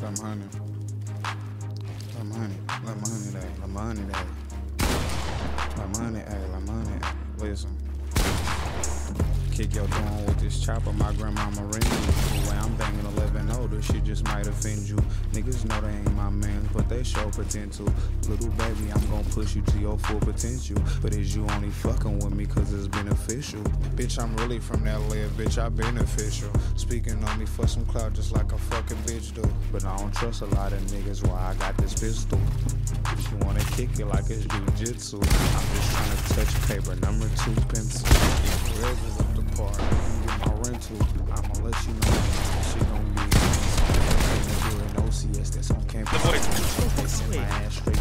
Me honey. Me honey. Me honey that. Me honey that. Me honey. Let me honey. Listen. Kick your dome with this chopper, my grandmama ring you. The I'm banging 11 older, she just might offend you. Niggas know they ain't my man, but they show potential. Little baby, I'm gon' push you to your full potential. But is you only fucking with me cause it's beneficial? Bitch, I'm really from that live, bitch, I beneficial. Speaking on me for some clout just like a fucking bitch do. But I don't trust a lot of niggas, why I got this pistol. You wanna kick it like it's jujitsu, I'm just trying to touch paper, number two pencil. Is up the park, get my rental. I'ma let you know shit gon' be. OCS, that's on campus. My ass straight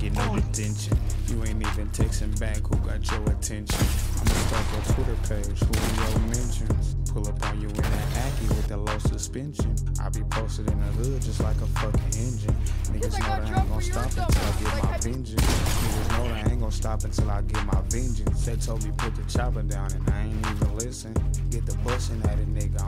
jail, no detention. You ain't even texting back, who got your attention? I'ma start Twitter page, who your mentions? Pull up on you in that Aki with that low suspension. I be posted in the hood just like a fucking engine. Niggas know that I ain't gonna stop until I get my vengeance. Niggas know that I ain't gonna stop until I get my vengeance. They told me put the chopper down and I ain't even listen. Get the bustin' at it, nigga.